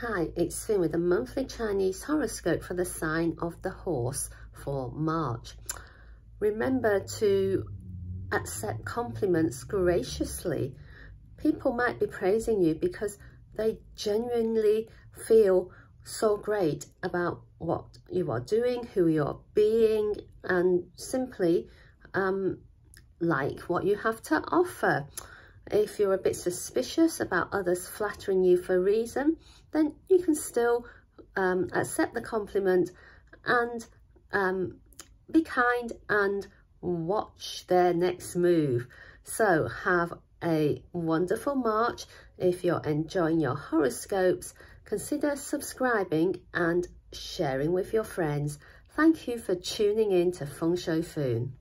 Hi, it's Foon with a monthly Chinese horoscope for the sign of the horse for March. Remember to accept compliments graciously. People might be praising you because they genuinely feel so great about what you are doing, who you're being, and simply um, like what you have to offer. If you're a bit suspicious about others flattering you for a reason, then you can still um, accept the compliment and um, be kind and watch their next move. So have a wonderful March. If you're enjoying your horoscopes, consider subscribing and sharing with your friends. Thank you for tuning in to Feng Shui Foon.